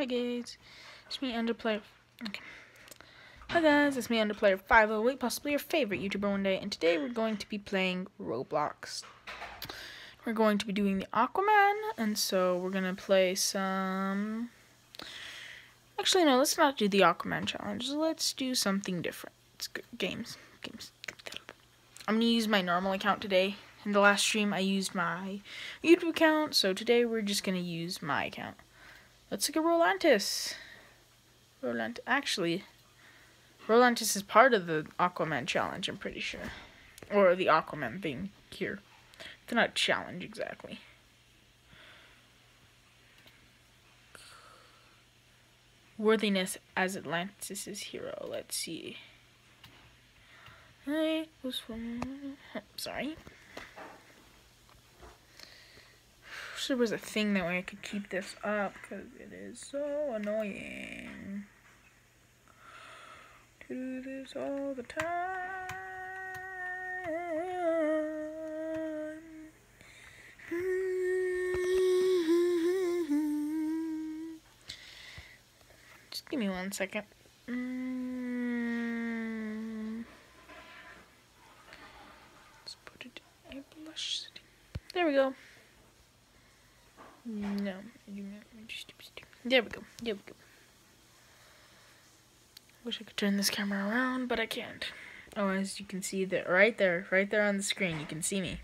Hi guys, it's me Underplayer. Okay. Hi guys, it's me Underplayer 508, possibly your favorite YouTuber one day, and today we're going to be playing Roblox. We're going to be doing the Aquaman, and so we're gonna play some. Actually, no, let's not do the Aquaman challenge. Let's do something different. It's good. games, games. I'm gonna use my normal account today. In the last stream, I used my YouTube account, so today we're just gonna use my account. Let's look at Roblantis. Rolant actually, Roblantis is part of the Aquaman challenge, I'm pretty sure. Or the Aquaman thing here. It's not a challenge exactly. Worthiness as Atlantis' hero. Let's see. I was from. Oh, sorry. Wish there was a thing that way I could keep this up because it is so annoying to do this all the time. Just give me one second. Mm. Let's put it in blush. There we go. No. You're not just stupid. There we go. There we go. Wish I could turn this camera around, but I can't. Oh, as you can see that right there, right there on the screen, you can see me.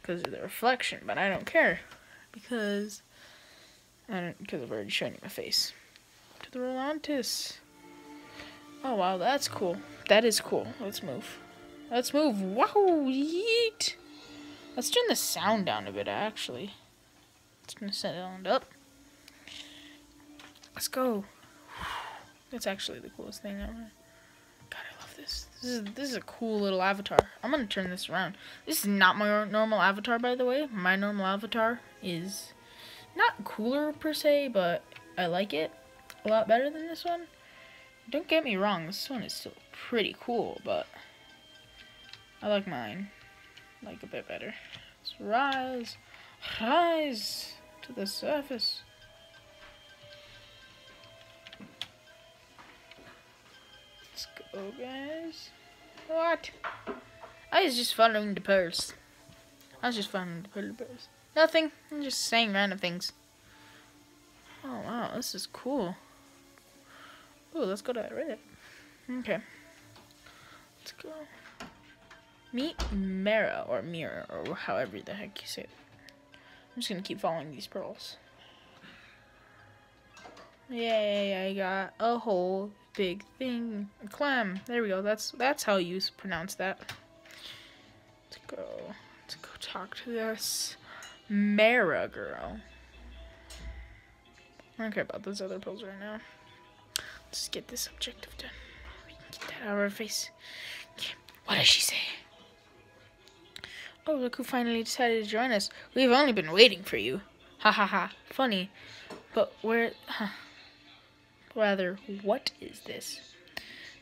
Because of the reflection, but I don't care. Because I don't because I've already shown you my face. To the Roblantis. Oh wow, that's cool. That is cool. Let's move. Let's move. Wow, yeet. Let's turn the sound down a bit actually. It's gonna set it up. Let's go. That's actually the coolest thing ever. God, I love this. This is this is a cool little avatar. I'm gonna turn this around. This is not my normal avatar, by the way. My normal avatar is not cooler per se, but I like it a lot better than this one. Don't get me wrong, this one is still pretty cool, but I like mine like a bit better. Let's rise, rise to the surface. Let's go, guys. What? I was just following the purse. I was just following the purse. Nothing. I'm just saying random things. Oh, wow. This is cool. Oh, let's go to Reddit. Okay. Let's go. Meet Mara, or Mira, or however the heck you say it. I'm just gonna keep following these pearls. Yay, I got a whole big thing. A clam. There we go. That's that's how you pronounce that. Let's go. Let's go talk to this Mara girl. I don't care about those other pills right now. Let's get this objective done. Get that out of her face. What does she say? Oh, look who finally decided to join us. We've only been waiting for you. Ha ha ha. Funny. But where... Huh. Rather, what is this?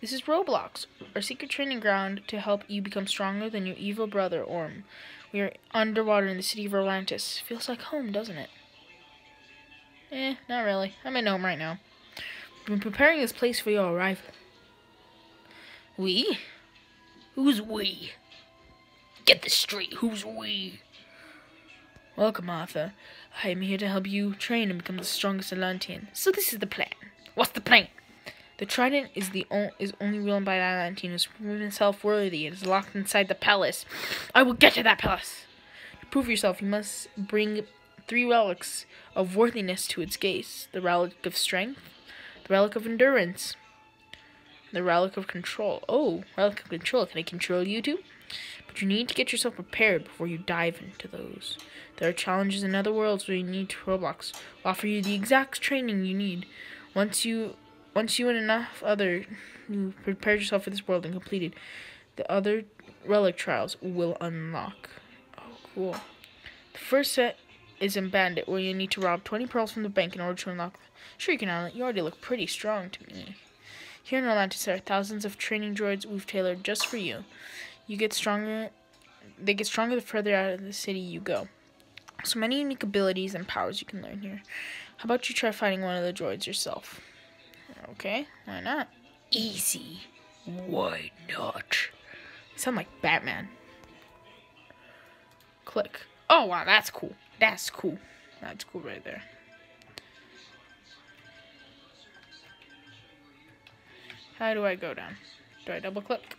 This is Roblox, our secret training ground to help you become stronger than your evil brother, Orm. We are underwater in the city of Atlantis. Feels like home, doesn't it? Eh, not really. I'm in home right now. We've been preparing this place for your arrival. We? Who's we? Get this straight. Who's we? Welcome, Arthur. I am here to help you train and become the strongest Atlantean. So this is the plan. What's the plan? The trident is the is only wielded by the Atlantean who's proven himself worthy and is locked inside the palace. I will get to that palace. To prove yourself, you must bring three relics of worthiness to its gaze. The relic of strength, the relic of endurance, the relic of control. Oh, relic of control. Can I control you too? You need to get yourself prepared before you dive into those. There are challenges in other worlds where you need to Roblox will offer you the exact training you need. Once you once you and enough other you prepared yourself for this world and completed, the other relic trials will unlock. Oh, cool. The first set is in Bandit, where you need to rob 20 pearls from the bank in order to unlock. Sure, you can, Alan. You already look pretty strong to me. Here in Atlantis, there are thousands of training droids we've tailored just for you. You get stronger. They get stronger the further out of the city you go. So many unique abilities and powers you can learn here. How about you try fighting one of the droids yourself? Okay, why not? Easy. Why not? You sound like Batman. Click. Oh, wow, that's cool. That's cool. That's cool right there. How do I go down? Do I double click?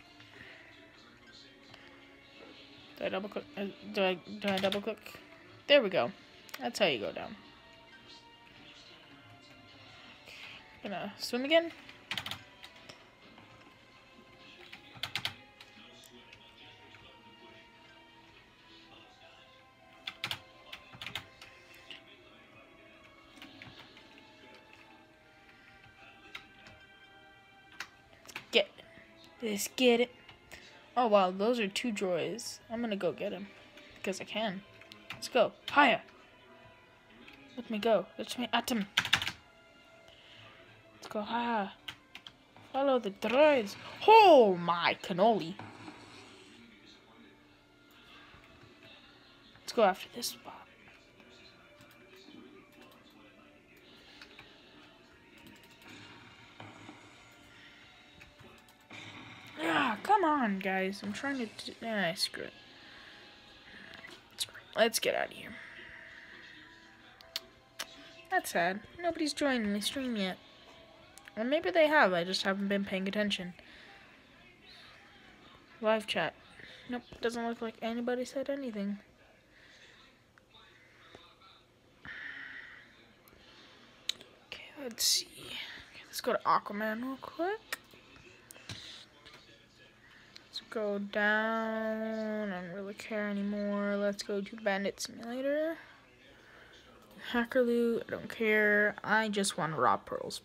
Do I double click? Uh, do I do I double click? There we go. That's how you go down. Gonna swim again. Get. Let's get it. Oh wow, those are two droids. I'm gonna go get them. Because I can. Let's go. Higher. Let me go. Let me at him. Let's go higher. Follow the droids. Oh my cannoli. Let's go after this Ah, come on, guys. I'm trying to. Ah, screw it. Let's get out of here. That's sad. Nobody's joining the stream yet. Or maybe they have, I just haven't been paying attention. Live chat. Nope, doesn't look like anybody said anything. Okay, let's see. Okay, let's go to Aquaman real quick. Go down. I don't really care anymore. Let's go to Bandit Simulator. Hacker loot, I don't care. I just want raw pearls.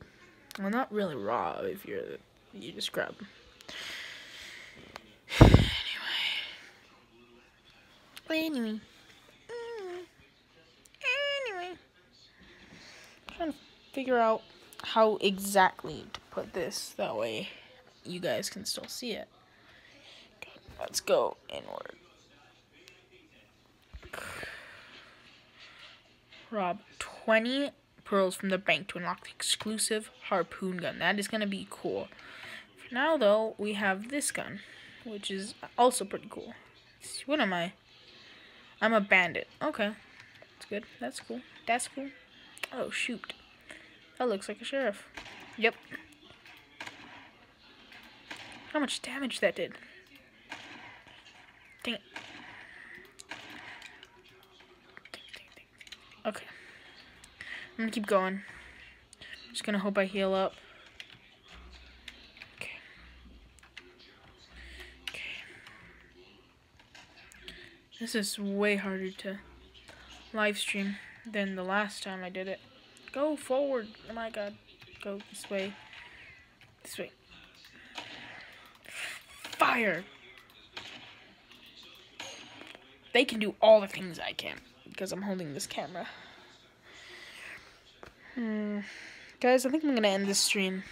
Well, not really raw if you're you just grab anyway. Anyway. Anyway. I'm trying to figure out how exactly to put this. That way you guys can still see it. Let's go inward. Rob 20 pearls from the bank to unlock the exclusive harpoon gun. That is going to be cool. For now, though, we have this gun, which is also pretty cool. What am I? I'm a bandit. Okay. That's good. That's cool. That's cool. Oh, shoot. That looks like a sheriff. Yep. How much damage that did. Dang Okay. I'm gonna keep going. Just gonna hope I heal up. Okay. Okay. This is way harder to live stream than the last time I did it. Go forward. Oh my god. Go this way. This way. Fire! They can do all the things I can because I'm holding this camera. Guys, I think I'm going to end this stream.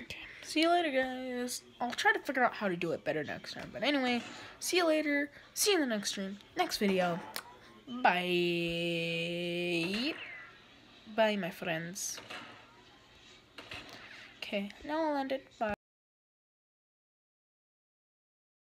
Okay. See you later, guys. I'll try to figure out how to do it better next time. But anyway, see you later. See you in the next stream. Next video. Bye. Bye, my friends. Okay, now I'll end it. Bye.